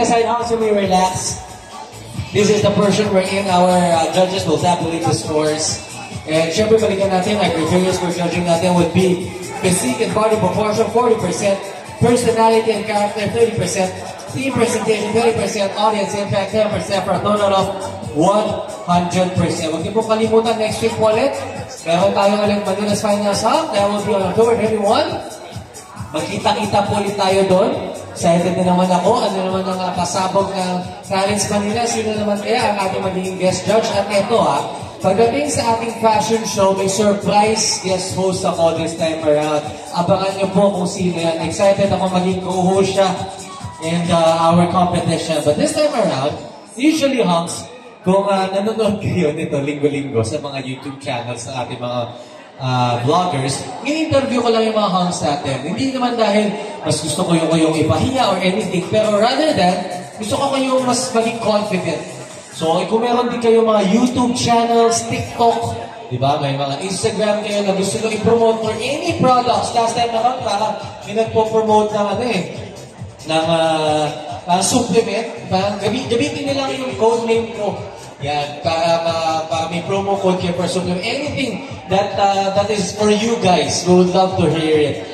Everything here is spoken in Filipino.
Aside also we relax. This is the portion wherein our uh, judges will tabulate the scores. And syempre balikan natin, like criteria for judging natin would be physique and body proportion 40%, personality and character 30%, team presentation 30%, audience impact 10% for a total of 100%. Huwag niyo po kalimutan next week po ulit. Meron tayo ulit Manilas Finals Hub. That will be on October 21. Magkita-kita po ulit tayo doon. Excited na naman ako. Ano naman ang uh, pasabog ng Talents Manila? Sino naman kaya ang ating magiging guest judge? At ito ha, pagdating sa ating fashion show, may surprise guest host ako this time around. Abangan niyo po kung sino yan. Excited ako maging co-host siya in uh, our competition. But this time around, usually Hunks, kung uh, nanonood kayo nito linggo-linggo sa mga YouTube channels ng ating mga uh, vloggers, in-interview ko lang yung mga hunks natin. Hindi naman dahil mas gusto ko yung kayong ipahiya or anything, pero rather than, gusto ko kayong mas maging confident. So, kung meron din kayo mga YouTube channels, TikTok, di ba? May mga Instagram kayo na gusto nyo i-promote for any products. Last time naman, parang may nagpo-promote ng ano eh, ng uh, uh, supplement. Parang gabi, gamitin nila yung code name ko. Yan, para, para may promo code kayo for supplement. Anything that uh, that is for you guys, we would love to hear it.